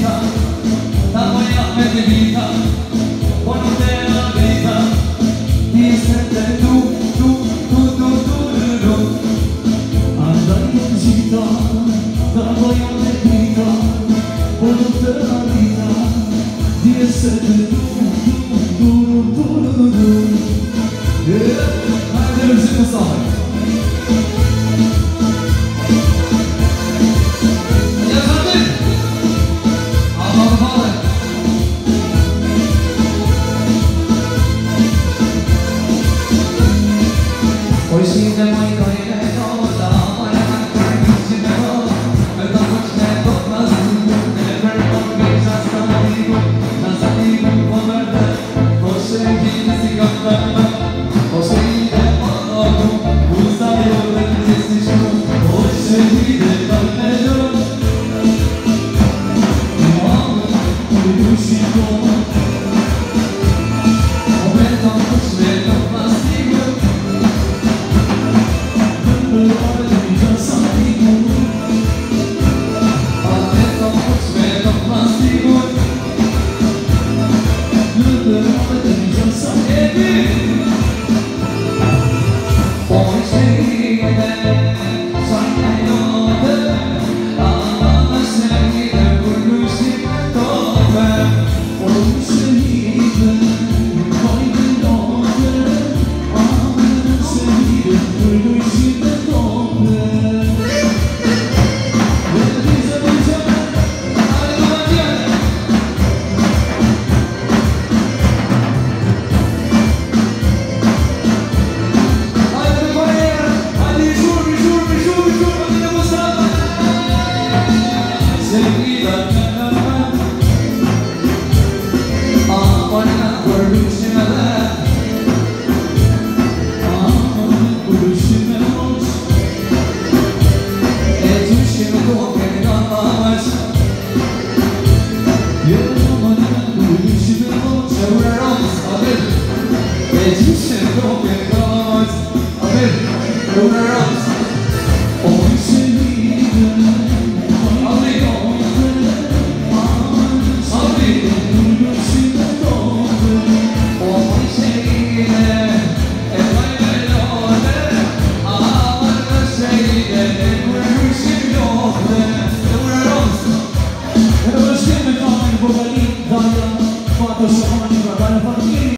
grita, la moneda me grita, por usted la tú, tú, tú, tú, tú, anda grita, la moneda me grita, por usted. Jesus.